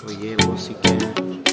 तो ये वो सीखे हैं